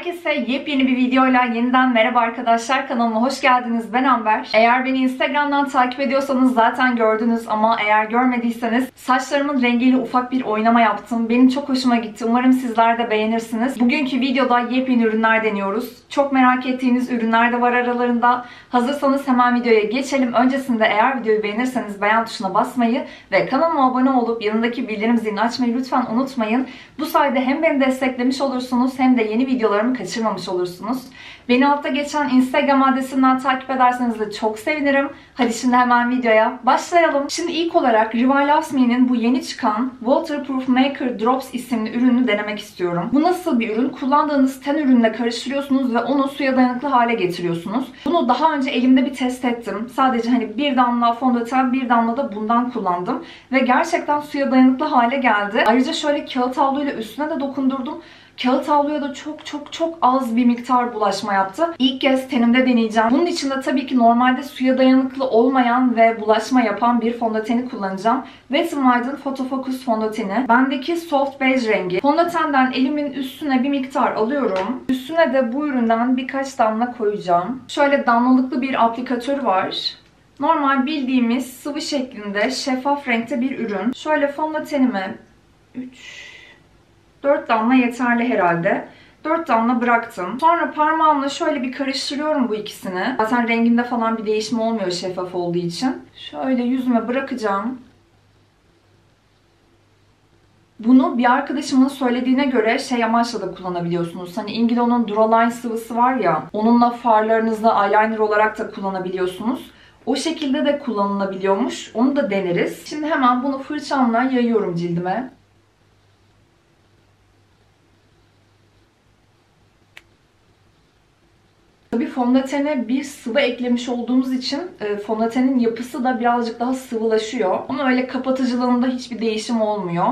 Herkese yepyeni bir videoyla yeniden merhaba arkadaşlar kanalıma hoş geldiniz. Ben Amber. Eğer beni Instagram'dan takip ediyorsanız zaten gördünüz ama eğer görmediyseniz saçlarımın rengiyle ufak bir oynama yaptım. Benim çok hoşuma gitti. Umarım sizler de beğenirsiniz. Bugünkü videoda yepyeni ürünler deniyoruz. Çok merak ettiğiniz ürünler de var aralarında. Hazırsanız hemen videoya geçelim. Öncesinde eğer videoyu beğenirseniz beğen tuşuna basmayı ve kanalıma abone olup yanındaki bildirim zilini açmayı lütfen unutmayın. Bu sayede hem beni desteklemiş olursunuz hem de yeni videolarımı kaçırmamış olursunuz. Beni altta geçen Instagram adresinden takip ederseniz de çok sevinirim. Hadi şimdi hemen videoya başlayalım. Şimdi ilk olarak Rival Lasmi'nin bu yeni çıkan Waterproof Maker Drops isimli ürünü denemek istiyorum. Bu nasıl bir ürün? Kullandığınız ten ürünle karıştırıyorsunuz ve onu suya dayanıklı hale getiriyorsunuz. Bunu daha önce elimde bir test ettim. Sadece hani bir damla fondöten, bir damla da bundan kullandım. Ve gerçekten suya dayanıklı hale geldi. Ayrıca şöyle kağıt havluyla üstüne de dokundurdum. Kağıt havluya da çok çok çok az bir miktar bulaşma yaptı. İlk kez tenimde deneyeceğim. Bunun için de tabii ki normalde suya dayanıklı olmayan ve bulaşma yapan bir fondöteni kullanacağım. Wet n Wild'ın Photo Focus fondöteni. Bendeki soft beige rengi. Fondötenden elimin üstüne bir miktar alıyorum. Üstüne de bu üründen birkaç damla koyacağım. Şöyle damlalıklı bir aplikatör var. Normal bildiğimiz sıvı şeklinde şeffaf renkte bir ürün. Şöyle fondötenime 3 4 damla yeterli herhalde. 4 damla bıraktım. Sonra parmağımla şöyle bir karıştırıyorum bu ikisini. Zaten renginde falan bir değişme olmuyor şeffaf olduğu için. Şöyle yüzüme bırakacağım. Bunu bir arkadaşımın söylediğine göre şey amaçla da kullanabiliyorsunuz. Hani Ingilo'nun Duraline sıvısı var ya, onunla farlarınızda eyeliner olarak da kullanabiliyorsunuz. O şekilde de kullanılabiliyormuş. Onu da deneriz. Şimdi hemen bunu fırçamla yayıyorum cildime. Tabii fondötene bir sıvı eklemiş olduğumuz için e, fondötenin yapısı da birazcık daha sıvılaşıyor. Ama öyle kapatıcılığında hiçbir değişim olmuyor.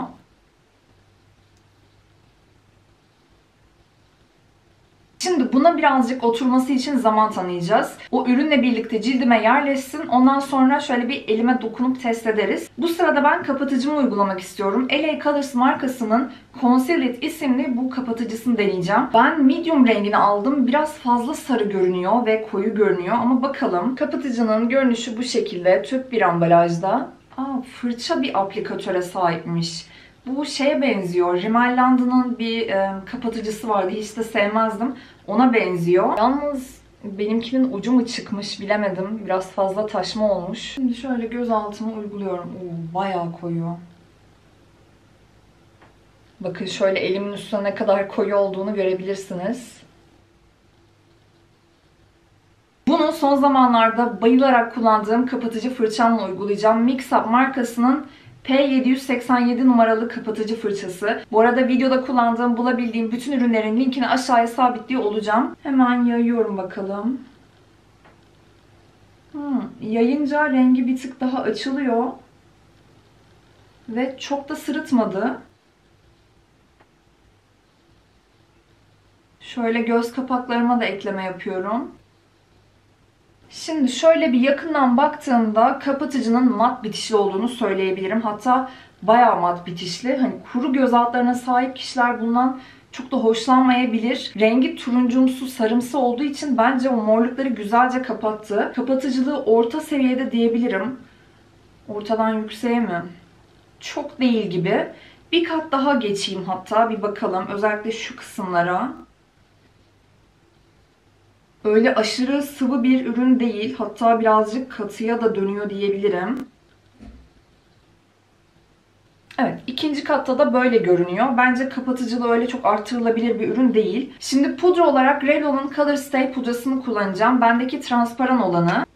Birazcık oturması için zaman tanıyacağız. O ürünle birlikte cildime yerleşsin. Ondan sonra şöyle bir elime dokunup test ederiz. Bu sırada ben kapatıcımı uygulamak istiyorum. LA Colors markasının Conceal It isimli bu kapatıcısını deneyeceğim. Ben medium rengini aldım. Biraz fazla sarı görünüyor ve koyu görünüyor ama bakalım. Kapatıcının görünüşü bu şekilde. Tüp bir ambalajda. Aa, fırça bir aplikatöre sahipmiş. Bu şeye benziyor. Rimmel London'ın bir e, kapatıcısı vardı. Hiç de sevmezdim. Ona benziyor. Yalnız benimkinin ucu mu çıkmış bilemedim. Biraz fazla taşma olmuş. Şimdi şöyle göz altıma uyguluyorum. Oo, bayağı koyu. Bakın şöyle elimin üstüne ne kadar koyu olduğunu görebilirsiniz. Bunu son zamanlarda bayılarak kullandığım kapatıcı fırçamla uygulayacağım. Mix Up markasının P787 numaralı kapatıcı fırçası. Bu arada videoda kullandığım, bulabildiğim bütün ürünlerin linkini aşağıya sabitliyor olacağım. Hemen yayıyorum bakalım. Hmm, yayınca rengi bir tık daha açılıyor. Ve çok da sırıtmadı. Şöyle göz kapaklarıma da ekleme yapıyorum. Şimdi şöyle bir yakından baktığımda kapatıcının mat bitişli olduğunu söyleyebilirim. Hatta bayağı mat bitişli. Hani kuru göz altlarına sahip kişiler bundan çok da hoşlanmayabilir. Rengi turuncumsu, sarımsı olduğu için bence o morlukları güzelce kapattı. Kapatıcılığı orta seviyede diyebilirim. Ortadan yükseğe mi? Çok değil gibi. Bir kat daha geçeyim hatta bir bakalım. Özellikle şu kısımlara. Öyle aşırı sıvı bir ürün değil. Hatta birazcık katıya da dönüyor diyebilirim. Evet ikinci katta da böyle görünüyor. Bence kapatıcılığı öyle çok artırılabilir bir ürün değil. Şimdi pudra olarak Revlon'un Color Stay pudrasını kullanacağım. Bendeki transparan olanı.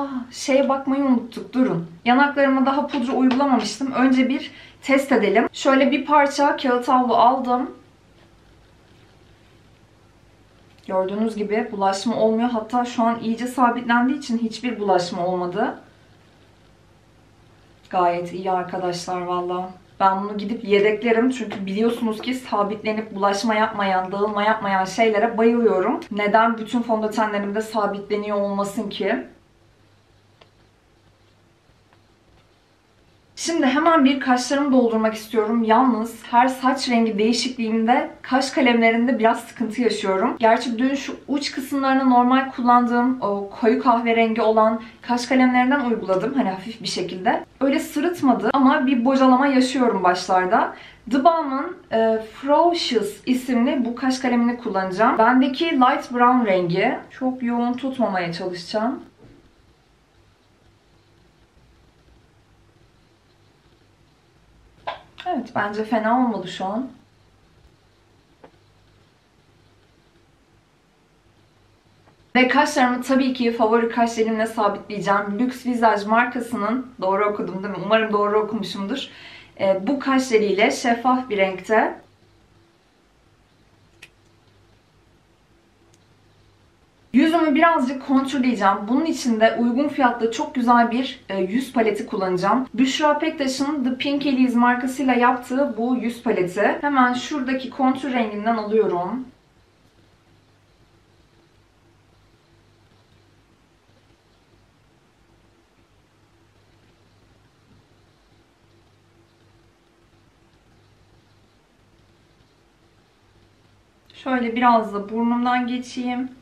Ah şeye bakmayı unuttuk durun. Yanaklarıma daha pudra uygulamamıştım. Önce bir test edelim. Şöyle bir parça kağıt havlu aldım. Gördüğünüz gibi bulaşma olmuyor. Hatta şu an iyice sabitlendiği için hiçbir bulaşma olmadı. Gayet iyi arkadaşlar valla. Ben bunu gidip yedeklerim çünkü biliyorsunuz ki sabitlenip bulaşma yapmayan, dağılma yapmayan şeylere bayılıyorum. Neden bütün fondötenlerimde sabitleniyor olmasın ki? Şimdi hemen bir kaşlarımı doldurmak istiyorum. Yalnız her saç rengi değişikliğinde kaş kalemlerinde biraz sıkıntı yaşıyorum. Gerçi dün şu uç kısımlarını normal kullandığım o koyu kahverengi olan kaş kalemlerinden uyguladım. Hani hafif bir şekilde. Öyle sırıtmadı ama bir bocalama yaşıyorum başlarda. The Balm'ın e, Ferocious isimli bu kaş kalemini kullanacağım. Bendeki light brown rengi. Çok yoğun tutmamaya çalışacağım. Evet bence fena olmadı şu an. Ve kaşlarımı tabii ki favori kaş jelimle sabitleyeceğim. Lux Visage markasının, doğru okudum değil mi? Umarım doğru okumuşumdur. Ee, bu kaş jeliyle şeffaf bir renkte. Yüzümü birazcık kontürleyeceğim. Bunun için de uygun fiyatlı çok güzel bir e, yüz paleti kullanacağım. Büşra Pektaş'ın The Pink Elise markasıyla yaptığı bu yüz paleti. Hemen şuradaki kontür renginden alıyorum. Şöyle biraz da burnumdan geçeyim.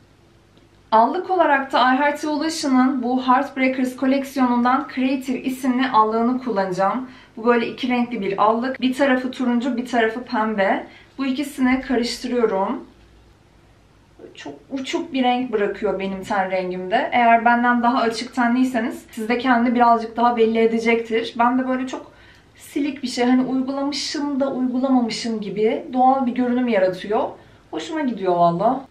Allık olarak da I Heart Evolution'ın bu Heartbreakers koleksiyonundan Creative isimli allığını kullanacağım. Bu böyle iki renkli bir allık. Bir tarafı turuncu, bir tarafı pembe. Bu ikisini karıştırıyorum. Çok uçuk bir renk bırakıyor benim ten rengimde. Eğer benden daha açık tenliyseniz sizde kendi birazcık daha belli edecektir. Ben de böyle çok silik bir şey hani uygulamışım da uygulamamışım gibi doğal bir görünüm yaratıyor. Hoşuma gidiyor valla.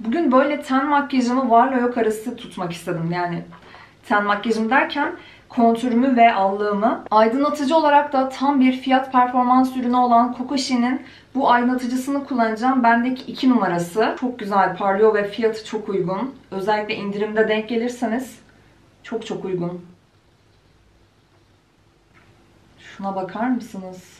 Bugün böyle ten makyajımı varla yok arası tutmak istedim. Yani ten makyajım derken kontürümü ve allığımı. Aydınlatıcı olarak da tam bir fiyat performans ürünü olan Kokoshi'nin bu aydınlatıcısını kullanacağım. Bendeki 2 numarası. Çok güzel parlıyor ve fiyatı çok uygun. Özellikle indirimde denk gelirseniz çok çok uygun. Şuna bakar mısınız?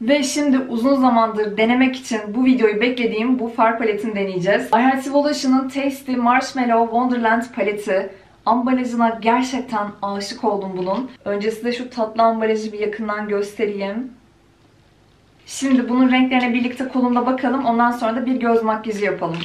Ve şimdi uzun zamandır denemek için bu videoyu beklediğim bu far paletini deneyeceğiz. I Heart Evolution'ın Tasty Marshmallow Wonderland paleti. Ambalajına gerçekten aşık oldum bunun. Öncesinde şu tatlı ambalajı bir yakından göstereyim. Şimdi bunun renklerine birlikte kolumda bakalım. Ondan sonra da bir göz makyajı yapalım.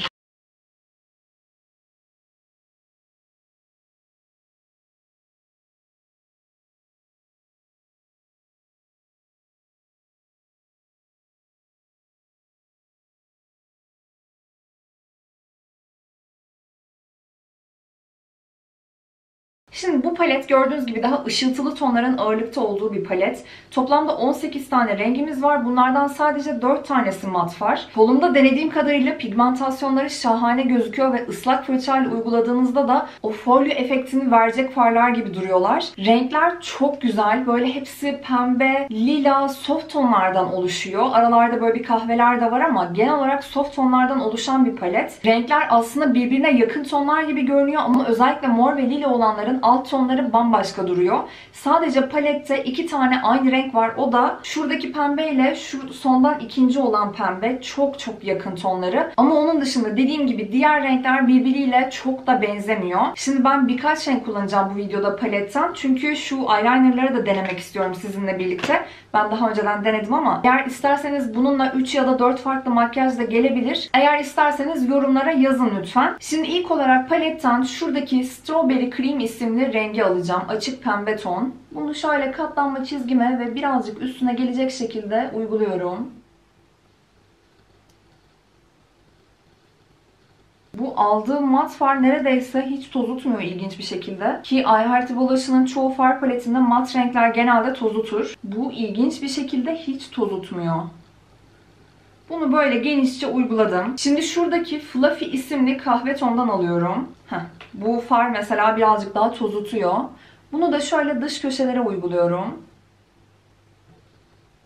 Şimdi bu palet gördüğünüz gibi daha ışıltılı tonların ağırlıkta olduğu bir palet. Toplamda 18 tane rengimiz var. Bunlardan sadece 4 tanesi mat var. Kolumda denediğim kadarıyla pigmentasyonları şahane gözüküyor ve ıslak fırçayla uyguladığınızda da o folyo efektini verecek farlar gibi duruyorlar. Renkler çok güzel. Böyle hepsi pembe, lila, soft tonlardan oluşuyor. Aralarda böyle bir kahveler de var ama genel olarak soft tonlardan oluşan bir palet. Renkler aslında birbirine yakın tonlar gibi görünüyor ama özellikle mor ve lila olanların alt tonları bambaşka duruyor. Sadece palette iki tane aynı renk var. O da şuradaki pembe ile şu sondan ikinci olan pembe. Çok çok yakın tonları. Ama onun dışında dediğim gibi diğer renkler birbiriyle çok da benzemiyor. Şimdi ben birkaç renk kullanacağım bu videoda paletten. Çünkü şu eyelinerları da denemek istiyorum sizinle birlikte. Ben daha önceden denedim ama eğer isterseniz bununla 3 ya da 4 farklı makyaj da gelebilir. Eğer isterseniz yorumlara yazın lütfen. Şimdi ilk olarak paletten şuradaki Strawberry Cream isimli rengi alacağım. Açık pembe ton. Bunu şöyle katlanma çizgime ve birazcık üstüne gelecek şekilde uyguluyorum. Bu aldığım mat far neredeyse hiç tozutmuyor ilginç bir şekilde. Ki I Heart Evolution'ın çoğu far paletinde mat renkler genelde tozutur. Bu ilginç bir şekilde hiç tozutmuyor. Bunu böyle genişçe uyguladım. Şimdi şuradaki Fluffy isimli kahve tondan alıyorum. Heh, bu far mesela birazcık daha tozutuyor. Bunu da şöyle dış köşelere uyguluyorum.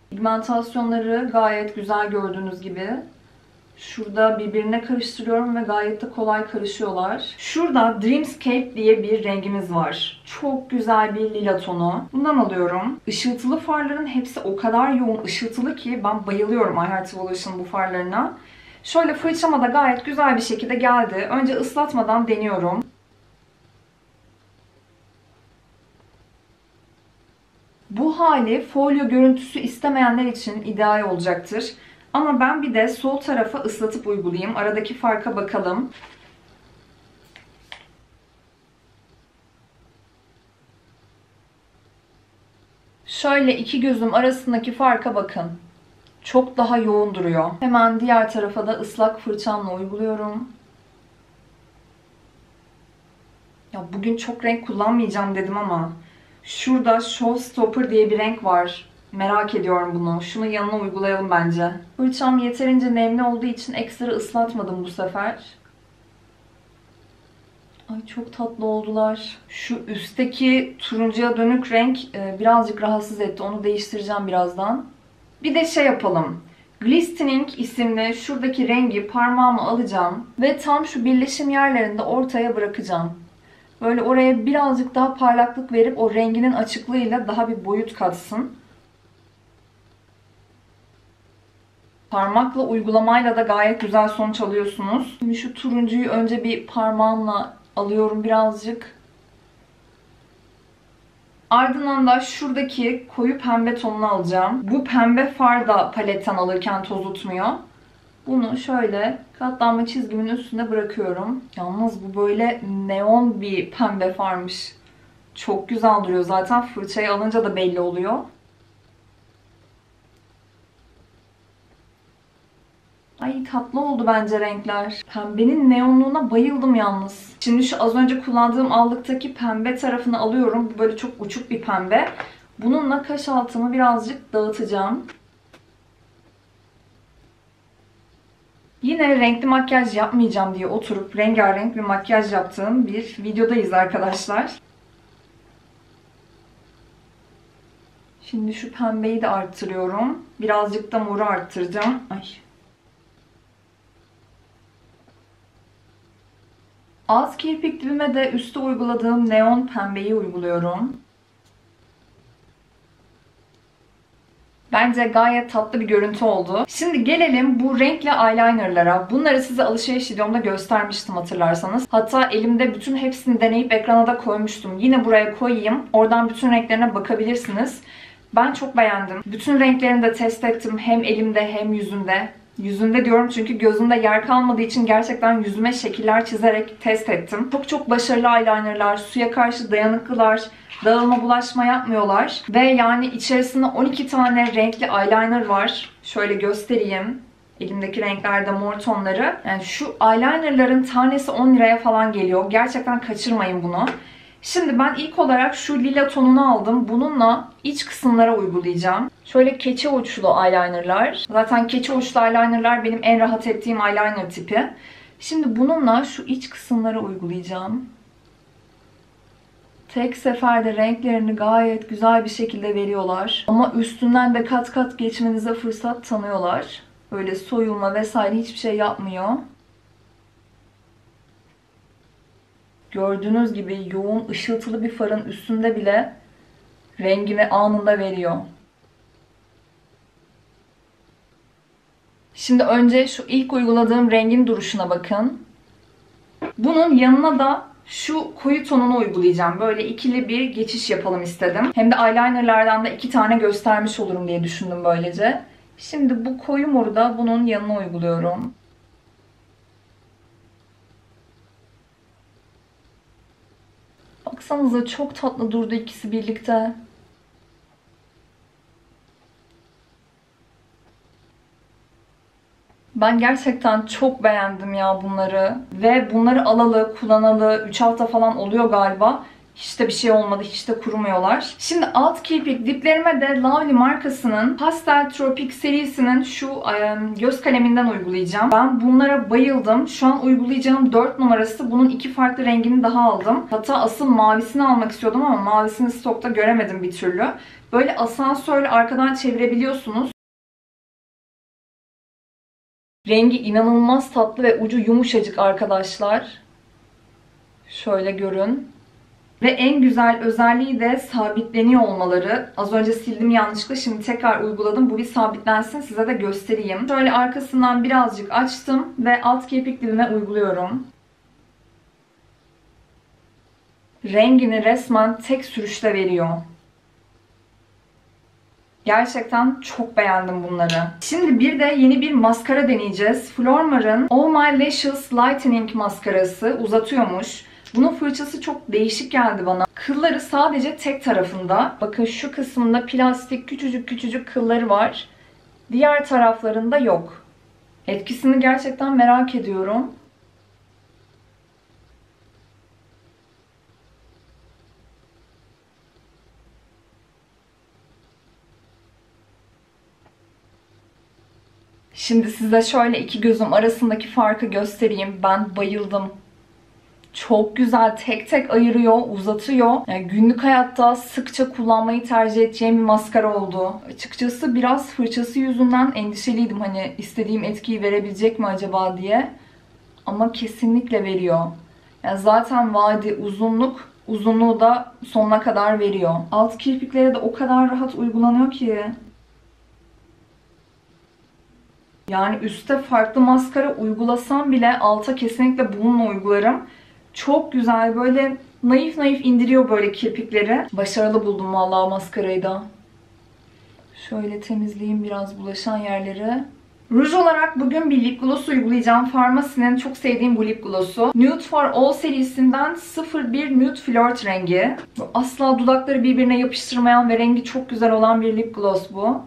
Pigmentasyonları gayet güzel gördüğünüz gibi. Şurada birbirine karıştırıyorum ve gayet de kolay karışıyorlar. Şurada Dreamscape diye bir rengimiz var. Çok güzel bir lila tonu. Bundan alıyorum. Işıltılı farların hepsi o kadar yoğun ışıltılı ki ben bayılıyorum I Heart Evolution bu farlarına. Şöyle fırçama da gayet güzel bir şekilde geldi. Önce ıslatmadan deniyorum. Bu hali folyo görüntüsü istemeyenler için ideal olacaktır. Ama ben bir de sol tarafa ıslatıp uygulayayım. Aradaki farka bakalım. Şöyle iki gözüm arasındaki farka bakın. Çok daha yoğun duruyor. Hemen diğer tarafa da ıslak fırçamla uyguluyorum. Ya bugün çok renk kullanmayacağım dedim ama şurada Showstopper diye bir renk var. Merak ediyorum bunu. Şunu yanına uygulayalım bence. Fırçam yeterince nemli olduğu için ekstra ıslatmadım bu sefer. Ay çok tatlı oldular. Şu üstteki turuncuya dönük renk e, birazcık rahatsız etti. Onu değiştireceğim birazdan. Bir de şey yapalım. Glistening isimli şuradaki rengi parmağıma alacağım ve tam şu birleşim yerlerinde ortaya bırakacağım. Böyle oraya birazcık daha parlaklık verip o renginin açıklığıyla daha bir boyut katsın. Parmakla uygulamayla da gayet güzel sonuç alıyorsunuz. Şimdi şu turuncuyu önce bir parmağımla alıyorum birazcık. Ardından da şuradaki koyu pembe tonunu alacağım. Bu pembe far da paletten alırken toz tutmuyor. Bunu şöyle katlanma çizgimin üstünde bırakıyorum. Yalnız bu böyle neon bir pembe farmış. Çok güzel duruyor. Zaten fırçayı alınca da belli oluyor. Ay tatlı oldu bence renkler. Pembenin neonluğuna bayıldım yalnız. Şimdi şu az önce kullandığım allıktaki pembe tarafını alıyorum. Bu böyle çok uçuk bir pembe. Bununla kaş altımı birazcık dağıtacağım. Yine renkli makyaj yapmayacağım diye oturup rengarenk bir makyaj yaptığım bir videodayız arkadaşlar. Şimdi şu pembeyi de arttırıyorum. Birazcık da moru arttıracağım. Ay Alt kirpik dibime de üstte uyguladığım neon pembeyi uyguluyorum. Bence gayet tatlı bir görüntü oldu. Şimdi gelelim bu renkli eyelinerlara. Bunları size alışveriş videomda göstermiştim hatırlarsanız. Hatta elimde bütün hepsini deneyip ekrana da koymuştum. Yine buraya koyayım. Oradan bütün renklerine bakabilirsiniz. Ben çok beğendim. Bütün renklerini de test ettim. Hem elimde hem yüzünde. Yüzünde diyorum çünkü gözümde yer kalmadığı için gerçekten yüzüme şekiller çizerek test ettim. Çok çok başarılı eyelinerlar, suya karşı dayanıklılar, dağılma bulaşma yapmıyorlar. Ve yani içerisinde 12 tane renkli eyeliner var. Şöyle göstereyim. Elimdeki renklerde mor tonları. Yani şu eyelinerların tanesi 10 liraya falan geliyor. Gerçekten kaçırmayın bunu. Şimdi ben ilk olarak şu lila tonunu aldım. Bununla iç kısımlara uygulayacağım. Şöyle keçi uçlu eyelinerlar. Zaten keçi uçlu eyelinerlar benim en rahat ettiğim eyeliner tipi. Şimdi bununla şu iç kısımlara uygulayacağım. Tek seferde renklerini gayet güzel bir şekilde veriyorlar. Ama üstünden de kat kat geçmenize fırsat tanıyorlar. Böyle soyulma vesaire hiçbir şey yapmıyor. Gördüğünüz gibi yoğun ışıltılı bir farın üstünde bile rengini anında veriyor. Şimdi önce şu ilk uyguladığım rengin duruşuna bakın. Bunun yanına da şu koyu tonunu uygulayacağım. Böyle ikili bir geçiş yapalım istedim. Hem de eyelinerlardan da iki tane göstermiş olurum diye düşündüm böylece. Şimdi bu koyu moru da bunun yanına uyguluyorum. Baksanıza çok tatlı durdu ikisi birlikte. Ben gerçekten çok beğendim ya bunları. Ve bunları alalı, kullanalı 3 hafta falan oluyor galiba. Hiç de bir şey olmadı. Hiç de kurumuyorlar. Şimdi alt kirpik diplerime de Lovely markasının Pastel Tropic serisinin şu göz kaleminden uygulayacağım. Ben bunlara bayıldım. Şu an uygulayacağım 4 numarası. Bunun iki farklı rengini daha aldım. Hatta asıl mavisini almak istiyordum ama mavisini stokta göremedim bir türlü. Böyle asansörle arkadan çevirebiliyorsunuz. Rengi inanılmaz tatlı ve ucu yumuşacık arkadaşlar. Şöyle görün. Ve en güzel özelliği de sabitleniyor olmaları. Az önce sildim yanlışlıkla şimdi tekrar uyguladım. Bu bir sabitlensin size de göstereyim. Şöyle arkasından birazcık açtım ve alt kirpik dibime uyguluyorum. Rengini resmen tek sürüşte veriyor. Gerçekten çok beğendim bunları. Şimdi bir de yeni bir maskara deneyeceğiz. Flormar'ın All My Lashes Lightening maskarası uzatıyormuş. Bunun fırçası çok değişik geldi bana. Kılları sadece tek tarafında. Bakın şu kısımda plastik küçücük küçücük kılları var. Diğer taraflarında yok. Etkisini gerçekten merak ediyorum. Şimdi size şöyle iki gözüm arasındaki farkı göstereyim. Ben bayıldım. Çok güzel tek tek ayırıyor, uzatıyor. Yani günlük hayatta sıkça kullanmayı tercih edeceğim bir maskara oldu. Açıkçası biraz fırçası yüzünden endişeliydim. Hani istediğim etkiyi verebilecek mi acaba diye. Ama kesinlikle veriyor. Yani zaten vadi uzunluk, uzunluğu da sonuna kadar veriyor. Alt kirpiklere de o kadar rahat uygulanıyor ki. Yani üstte farklı maskara uygulasam bile alta kesinlikle bununla uygularım. Çok güzel böyle naif naif indiriyor böyle kirpikleri. Başarılı buldum vallahi maskarayı da. Şöyle temizleyeyim biraz bulaşan yerleri. Ruj olarak bugün bir lip gloss uygulayacağım. Farmacy'nin çok sevdiğim bu lip gloss'u. Nude for All serisinden 01 Nude Flirt rengi. Asla dudakları birbirine yapıştırmayan ve rengi çok güzel olan bir lip gloss bu.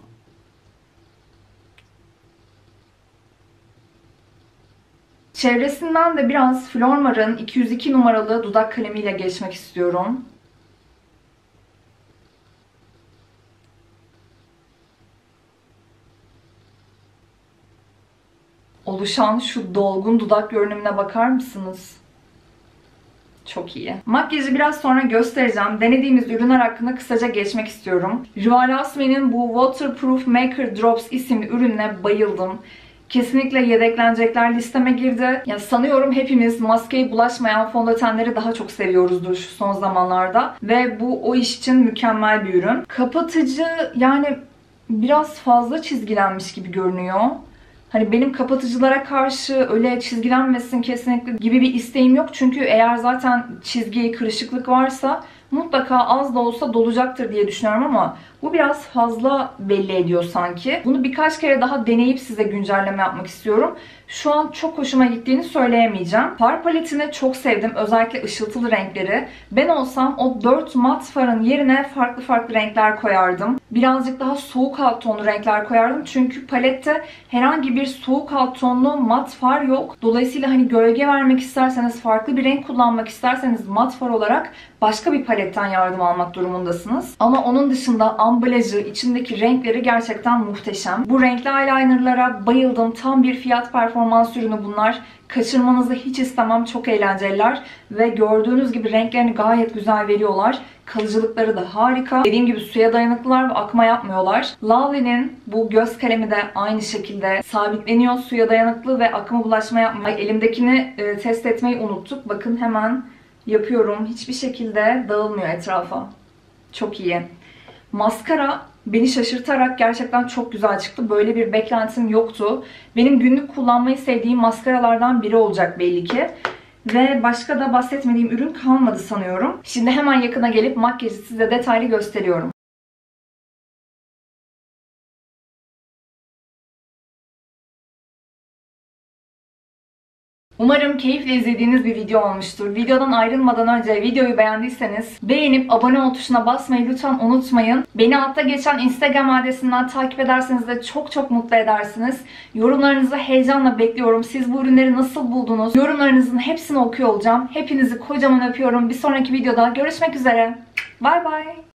Çevresinden de biraz Flormar'ın 202 numaralı dudak kalemiyle geçmek istiyorum. Oluşan şu dolgun dudak görünümüne bakar mısınız? Çok iyi. Makyajı biraz sonra göstereceğim. Denediğimiz ürünler hakkında kısaca geçmek istiyorum. Rival Asme'nin bu Waterproof Maker Drops isimli ürününe bayıldım. Kesinlikle yedeklenecekler listeme girdi. Yani sanıyorum hepimiz maskeyi bulaşmayan fondötenleri daha çok seviyoruzdur şu son zamanlarda. Ve bu o iş için mükemmel bir ürün. Kapatıcı yani biraz fazla çizgilenmiş gibi görünüyor. Hani benim kapatıcılara karşı öyle çizgilenmesin kesinlikle gibi bir isteğim yok. Çünkü eğer zaten çizgi, kırışıklık varsa mutlaka az da olsa dolacaktır diye düşünüyorum ama bu biraz fazla belli ediyor sanki. Bunu birkaç kere daha deneyip size güncelleme yapmak istiyorum. Şu an çok hoşuma gittiğini söyleyemeyeceğim. Far paletini çok sevdim. Özellikle ışıltılı renkleri. Ben olsam o 4 mat farın yerine farklı farklı renkler koyardım. Birazcık daha soğuk alt tonlu renkler koyardım. Çünkü palette herhangi bir soğuk alt tonlu mat far yok. Dolayısıyla hani gölge vermek isterseniz, farklı bir renk kullanmak isterseniz mat far olarak başka bir paletten yardım almak durumundasınız. Ama onun dışında ambalajı, içindeki renkleri gerçekten muhteşem. Bu renkli eyelinerlara bayıldım. Tam bir fiyat performans ürünü bunlar. Kaçırmanızı hiç istemem. Çok eğlenceliler. Ve gördüğünüz gibi renklerini gayet güzel veriyorlar. Kalıcılıkları da harika. Dediğim gibi suya dayanıklılar ve akma yapmıyorlar. Lovely'nin bu göz kalemi de aynı şekilde sabitleniyor. Suya dayanıklı ve akıma bulaşma yapmıyor. Elimdekini e, test etmeyi unuttuk. Bakın hemen yapıyorum. Hiçbir şekilde dağılmıyor etrafa. Çok iyi. Maskara beni şaşırtarak gerçekten çok güzel çıktı. Böyle bir beklentim yoktu. Benim günlük kullanmayı sevdiğim maskaralardan biri olacak belli ki. Ve başka da bahsetmediğim ürün kalmadı sanıyorum. Şimdi hemen yakına gelip makyajı size detaylı gösteriyorum. Umarım keyifle izlediğiniz bir video olmuştur. Videodan ayrılmadan önce videoyu beğendiyseniz beğenip abone ol tuşuna basmayı lütfen unutmayın. Beni altta geçen Instagram adresinden takip ederseniz de çok çok mutlu edersiniz. Yorumlarınızı heyecanla bekliyorum. Siz bu ürünleri nasıl buldunuz? Yorumlarınızın hepsini okuyor olacağım. Hepinizi kocaman öpüyorum. Bir sonraki videoda görüşmek üzere. Bye bye.